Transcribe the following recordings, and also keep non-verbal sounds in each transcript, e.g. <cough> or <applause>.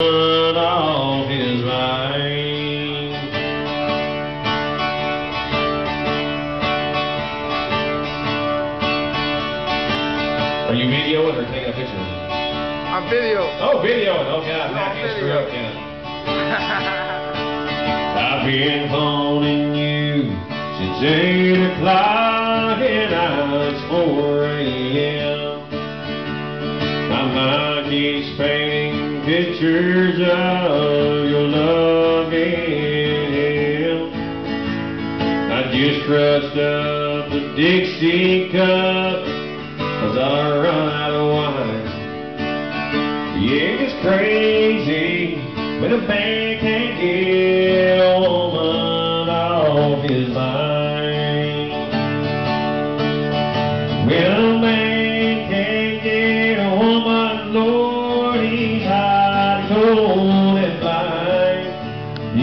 all his life. Are you videoing or taking a picture? I'm video. Oh, videoing. Oh, God. No, Back in video. stroke, yeah. <laughs> I've been phoning you since 8 o'clock and now it's 4 a.m. My mind keeps painting pictures of your him. I just crushed up a Dixie cup cause I run out of wine. Yeah, it's crazy when a man can't get a woman off his mind.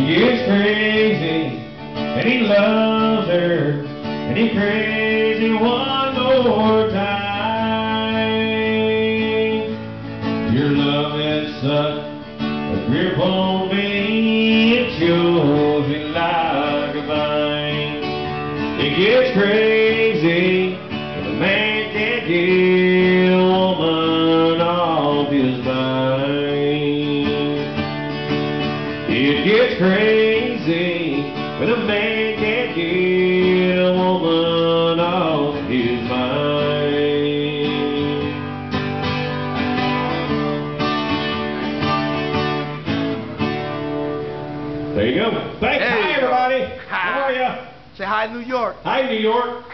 He gets crazy and he loves her and he crazy one more time. Your love has such a grip on me, it shows me like vine. It gets crazy when a man can't get crazy when a man can't get a woman off his mind. There you go. Thanks. There Hi, everybody. How are you? Say hi, New York. Hi, New York.